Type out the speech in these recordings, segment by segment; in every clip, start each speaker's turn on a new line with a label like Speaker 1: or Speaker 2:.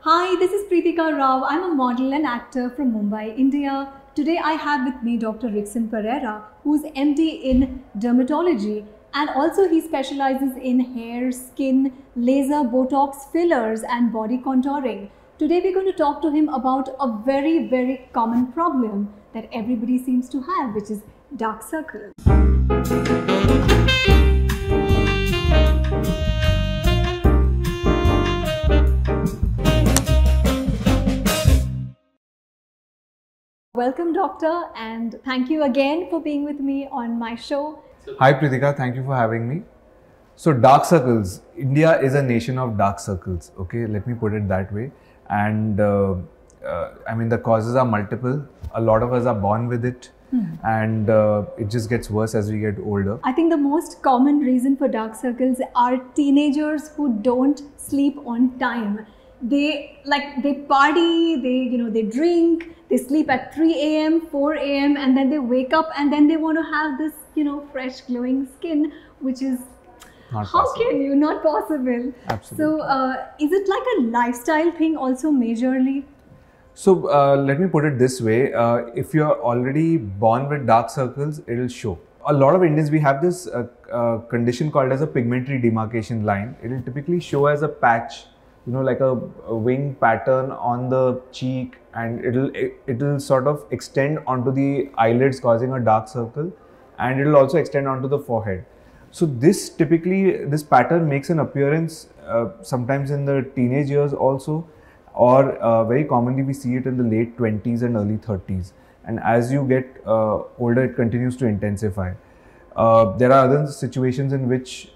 Speaker 1: Hi, this is Preetika Rao. I'm a model and actor from Mumbai, India. Today I have with me Dr. Rickson Pereira, who's MD in dermatology and also he specializes in hair, skin, laser, botox, fillers and body contouring. Today we're going to talk to him about a very very common problem that everybody seems to have which is dark circles. Welcome, doctor, and thank you again for being with me on my show.
Speaker 2: Hi Preetika, thank you for having me. So dark circles, India is a nation of dark circles. Okay, let me put it that way. And uh, uh, I mean the causes are multiple. A lot of us are born with it, and uh, it just gets worse as we get older.
Speaker 1: I think the most common reason for dark circles are teenagers who don't sleep on time. They like they party, they you know they drink, they sleep at 3 a.m., 4 a.m., and then they wake up and then they want to have this you know fresh glowing skin, which is
Speaker 2: Not
Speaker 1: how
Speaker 2: possible.
Speaker 1: can you not possible.
Speaker 2: Absolutely.
Speaker 1: So uh, is it like a lifestyle thing also majorly?
Speaker 2: So uh, let me put it this way: uh, if you're already born with dark circles, it'll show. A lot of Indians we have this uh, uh, condition called as a pigmentary demarcation line. It'll typically show as a patch, you know, like a, a wing pattern on the cheek, and it'll it, it'll sort of extend onto the eyelids, causing a dark circle, and it'll also extend onto the forehead. So this typically this pattern makes an appearance uh, sometimes in the teenage years also, or uh, very commonly we see it in the late 20s and early 30s. And as you get uh, older, it continues to intensify. Uh, there are other situations in which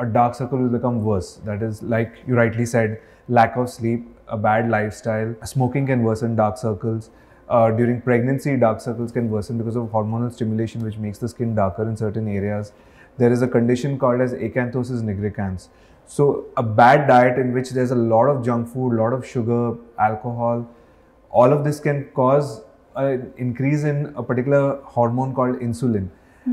Speaker 2: a dark circle will become worse. That is, like you rightly said, lack of sleep, a bad lifestyle, smoking can worsen dark circles. Uh, during pregnancy, dark circles can worsen because of hormonal stimulation, which makes the skin darker in certain areas. There is a condition called as acanthosis nigricans. So, a bad diet in which there's a lot of junk food, a lot of sugar, alcohol, all of this can cause an increase in a particular hormone called insulin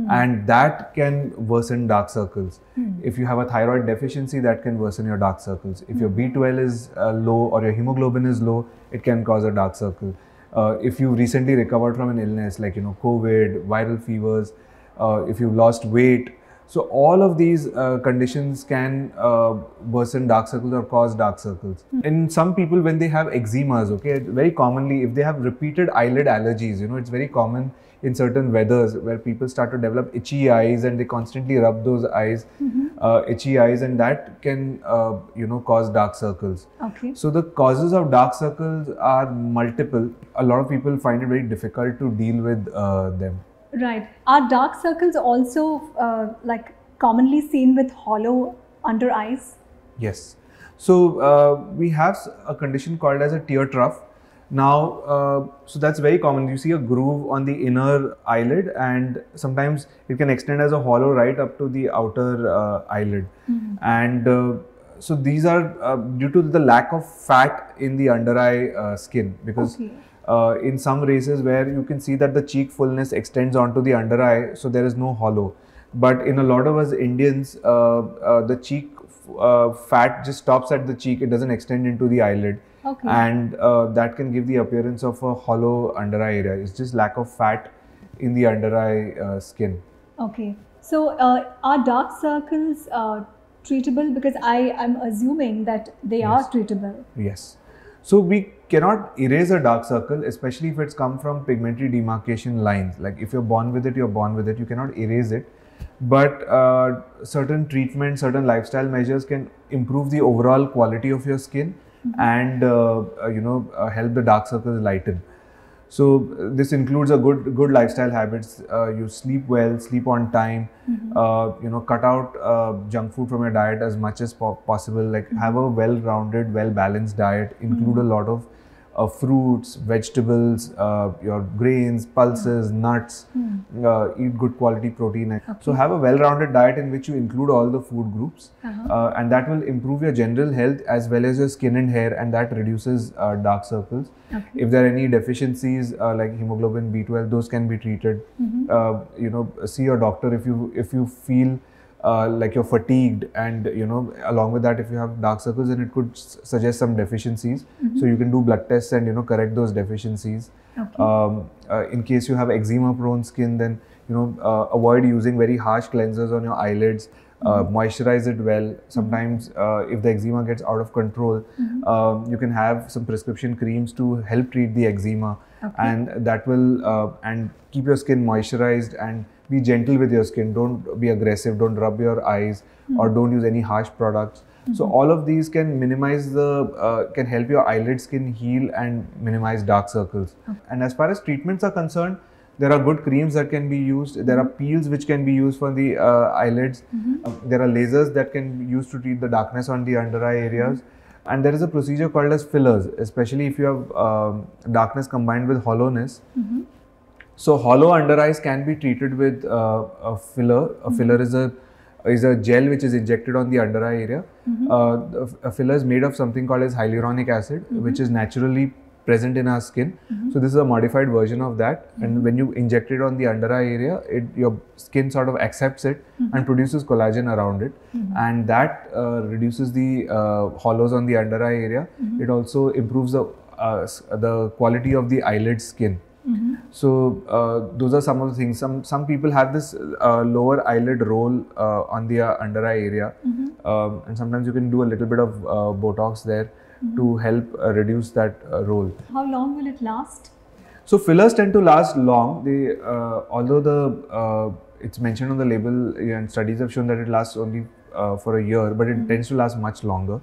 Speaker 2: and that can worsen dark circles. If you have a thyroid deficiency that can worsen your dark circles. If your b12 is uh, low or your hemoglobin is low it can cause a dark circle. Uh, if you recently recovered from an illness like you know covid viral fevers uh, if you've lost weight so all of these uh, conditions can uh, worsen dark circles or cause dark circles. In some people, when they have eczemas, okay, very commonly if they have repeated eyelid allergies, you know, it's very common in certain weathers where people start to develop itchy eyes and they constantly rub those eyes, uh, itchy eyes, and that can uh, you know cause dark circles.
Speaker 1: Okay.
Speaker 2: So the causes of dark circles are multiple. A lot of people find it very difficult to deal with uh, them.
Speaker 1: Right. Are dark circles also uh, like commonly seen with hollow under eyes?
Speaker 2: Yes. So uh, we have a condition called as a tear trough. Now, uh, so that's very common. You see a groove on the inner eyelid, and sometimes it can extend as a hollow right up to the outer uh, eyelid. And uh, so these are uh, due to the lack of fat in the under eye uh, skin because
Speaker 1: Okay.
Speaker 2: uh, in some races where you can see that the cheek fullness extends onto the under eye, so there is no hollow. But in a lot of us Indians, uh, uh, the cheek uh, fat just stops at the cheek; it doesn't extend into the eyelid,
Speaker 1: Okay.
Speaker 2: and uh, that can give the appearance of a hollow under eye area. It's just lack of fat in the under eye uh, skin.
Speaker 1: Okay. So uh, are dark circles uh, treatable? Because I am assuming that they are treatable.
Speaker 2: Yes. So we cannot erase a dark circle, especially if it's come from pigmentary demarcation lines. Like if you're born with it, you're born with it. You cannot erase it. But uh, certain treatments, certain lifestyle measures can improve the overall quality of your skin and uh, uh, you know uh, help the dark circles lighten. So uh, this includes a good good lifestyle habits. Uh, you sleep well, sleep on time. Uh, you know, cut out uh, junk food from your diet as much as po- possible. Like have a well-rounded, well-balanced diet. Include a lot of uh, fruits, vegetables, uh, your grains, pulses, nuts. Uh, eat good quality protein. So have a well-rounded diet in which you include all the food groups,
Speaker 1: Uh-huh.
Speaker 2: uh, and that will improve your general health as well as your skin and hair, and that reduces uh, dark circles.
Speaker 1: Okay.
Speaker 2: If there are any deficiencies uh, like hemoglobin B12, those can be treated.
Speaker 1: Mm-hmm.
Speaker 2: Uh, you know, see your doctor if you if you feel uh, like you're fatigued and you know along with that if you have dark circles then it could s- suggest some deficiencies. So you can do blood tests and you know correct those deficiencies.
Speaker 1: Okay.
Speaker 2: um, uh, in case you have eczema prone skin then you know uh, avoid using very harsh cleansers on your eyelids. Uh, moisturize it well. Sometimes uh, if the eczema gets out of control um, you can have some prescription creams to help treat the eczema. And that will uh, and keep your skin moisturized and be gentle with your skin. Don't be aggressive. Don't rub your eyes or don't use any harsh products. So all of these can minimize the uh, can help your eyelid skin heal and minimize dark circles. And as far as treatments are concerned there are good creams that can be used. There are peels which can be used for the uh, eyelids. Uh, there are lasers that can be used to treat the darkness on the under eye areas. And there is a procedure called as fillers especially if you have um, darkness combined with hollowness so hollow under eyes can be treated with uh, a filler. A filler is a is a gel which is injected on the under eye area. Uh, a filler is made of something called as hyaluronic acid, which is naturally present in our skin. So this is a modified version of that. And when you inject it on the under eye area, it, your skin sort of accepts it and produces collagen around it, and that uh, reduces the uh, hollows on the under eye area. It also improves the uh, the quality of the eyelid skin. So uh, those are some of the things. Some some people have this uh, lower eyelid roll uh, on the uh, under eye area, um, and sometimes you can do a little bit of uh, Botox there to help uh, reduce that uh, roll.
Speaker 1: How long will it last?
Speaker 2: So fillers tend to last long. They uh, although the uh, it's mentioned on the label and studies have shown that it lasts only uh, for a year, but it tends to last much longer.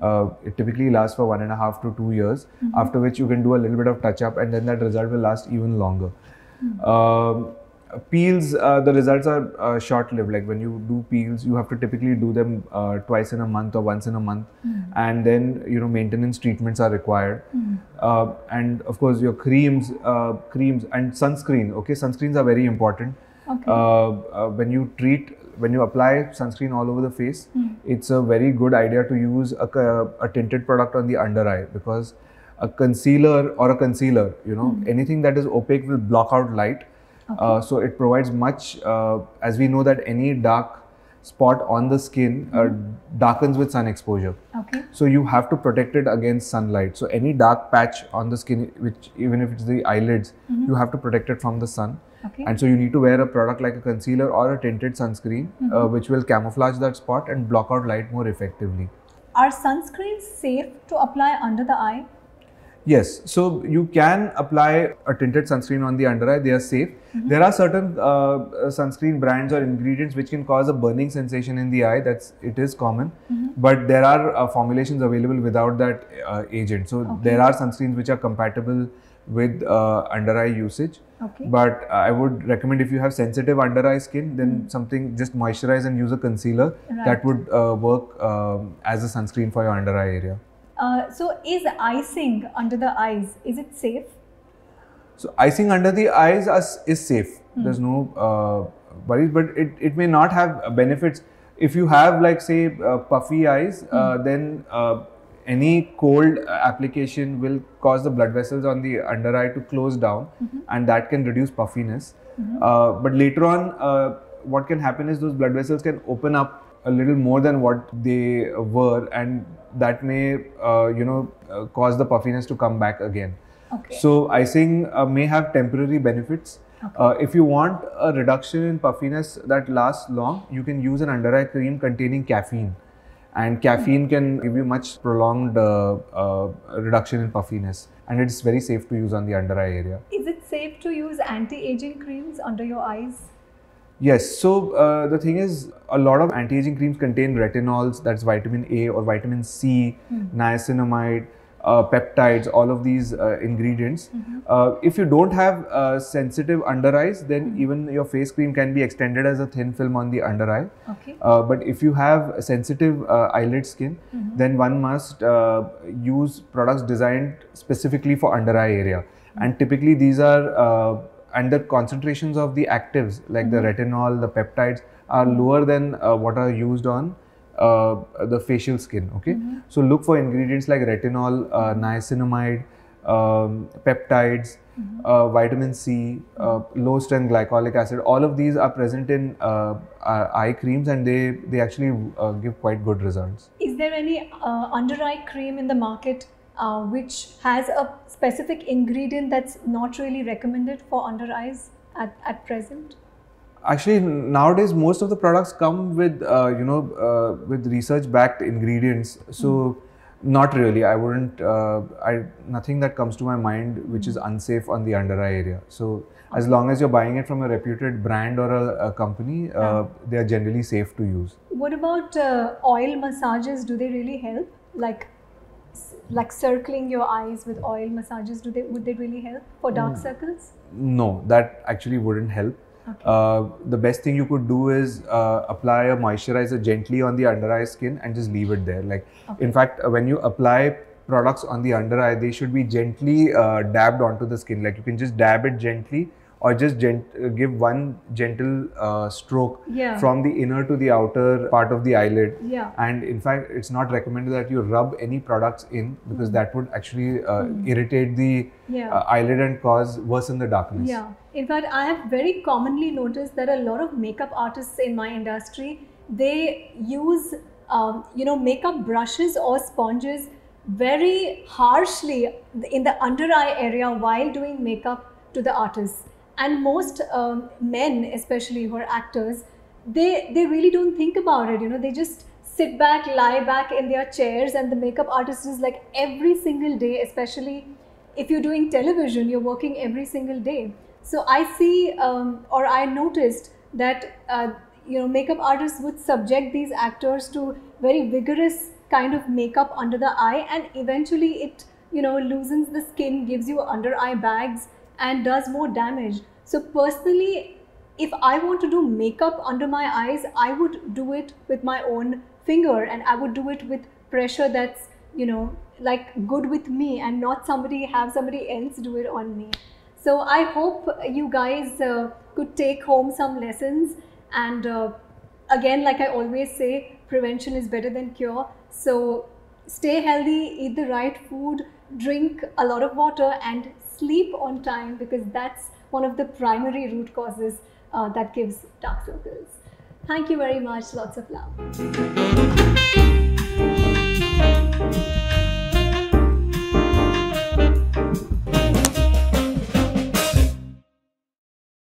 Speaker 2: Uh, it typically lasts for one and a half to two years. After which you can do a little bit of touch up, and then that result will last even longer. Um, peels, uh, the results are uh, short lived. Like when you do peels, you have to typically do them uh, twice in a month or once in a month, and then you know maintenance treatments are required. Uh, and of course, your creams, uh, creams and sunscreen. Okay, sunscreens are very important.
Speaker 1: Okay.
Speaker 2: Uh, uh, when you treat, when you apply sunscreen all over the face, it's a very good idea to use a, a tinted product on the under eye because a concealer or a concealer, you know, anything that is opaque will block out light. Uh, so it provides much, uh, as we know that any dark spot on the skin uh, darkens with sun exposure.
Speaker 1: Okay.
Speaker 2: So you have to protect it against sunlight. So any dark patch on the skin, which even if it's the eyelids, you have to protect it from the sun.
Speaker 1: Okay.
Speaker 2: And so you need to wear a product like a concealer or a tinted sunscreen, uh, which will camouflage that spot and block out light more effectively.
Speaker 1: Are sunscreens safe to apply under the eye?
Speaker 2: Yes, so you can apply a tinted sunscreen on the under eye. They are safe. There are certain uh, uh, sunscreen brands or ingredients which can cause a burning sensation in the eye. That's it is common, but there are uh, formulations available without that uh, agent. So there are sunscreens which are compatible with uh, under eye usage.
Speaker 1: Okay.
Speaker 2: But I would recommend if you have sensitive under eye skin, then something just moisturize and use a concealer. That would uh, work um, as a sunscreen for your under eye area.
Speaker 1: Uh, so is icing under the eyes, is it safe?
Speaker 2: So icing under the eyes is, is safe. There's no uh, worries, but it, it may not have uh, benefits. If you have like say uh, puffy eyes, uh, then uh, any cold application will cause the blood vessels on the under eye to close down, and that can reduce puffiness. Uh, but later on, uh, what can happen is those blood vessels can open up a little more than what they were, and that may uh, you know uh, cause the puffiness to come back again.
Speaker 1: Okay.
Speaker 2: So icing uh, may have temporary benefits. Uh, if you want a reduction in puffiness that lasts long, you can use an under eye cream containing caffeine, and caffeine can give you much prolonged uh, uh, reduction in puffiness, and it's very safe to use on the under eye area.
Speaker 1: Is it safe to use anti-aging creams under your eyes?
Speaker 2: Yes. So uh, the thing is, a lot of anti-aging creams contain retinols, that's vitamin A or vitamin C, niacinamide, uh, peptides, all of these uh, ingredients. Uh, if you don't have uh, sensitive under eyes, then even your face cream can be extended as a thin film on the under eye.
Speaker 1: Okay.
Speaker 2: Uh, but if you have sensitive uh, eyelid skin, then one must uh, use products designed specifically for under eye area. And typically, these are uh, and the concentrations of the actives like the retinol, the peptides are lower than uh, what are used on uh, the facial skin. Okay, so look for ingredients like retinol, uh, niacinamide, um, peptides. uh, vitamin C, uh, low strength glycolic acid. All of these are present in uh, uh, eye creams and they, they actually uh, give quite good results.
Speaker 1: Is there any uh, under eye cream in the market uh, which has a specific ingredient that's not really recommended for under eyes at, at present?
Speaker 2: Actually, nowadays most of the products come with uh, you know uh, with research backed ingredients. So not really. I wouldn't. Uh, I nothing that comes to my mind which is unsafe on the under eye area. So as long as you're buying it from a reputed brand or a, a company, uh, they are generally safe to use.
Speaker 1: What about uh, oil massages? Do they really help? Like, like circling your eyes with oil massages. Do they would they really help for dark circles?
Speaker 2: No, that actually wouldn't help. Uh, the best thing you could do is uh, apply a moisturizer gently on the under eye skin and just leave it there. Like, in fact, uh, when you apply products on the under eye, they should be gently uh, dabbed onto the skin. Like, you can just dab it gently or just gent- uh, give one gentle uh, stroke
Speaker 1: Yeah.
Speaker 2: from the inner to the outer part of the eyelid.
Speaker 1: Yeah.
Speaker 2: And in fact, it's not recommended that you rub any products in because that would actually uh, irritate the
Speaker 1: Yeah.
Speaker 2: uh, eyelid and cause worsen the darkness.
Speaker 1: Yeah. In fact, I have very commonly noticed that a lot of makeup artists in my industry they use um, you know makeup brushes or sponges very harshly in the under eye area while doing makeup to the artists. And most um, men, especially who are actors, they they really don't think about it. You know, they just sit back, lie back in their chairs, and the makeup artist is like every single day, especially if you're doing television, you're working every single day. So I see, um, or I noticed that uh, you know makeup artists would subject these actors to very vigorous kind of makeup under the eye, and eventually it you know loosens the skin, gives you under eye bags, and does more damage. So personally, if I want to do makeup under my eyes, I would do it with my own finger, and I would do it with pressure that's you know like good with me and not somebody have somebody else do it on me so i hope you guys uh, could take home some lessons and uh, again like i always say prevention is better than cure. So stay healthy eat the right food drink a lot of water and sleep on time because that's one of the primary root causes uh, that gives dark circles. Thank you very much. Lots of love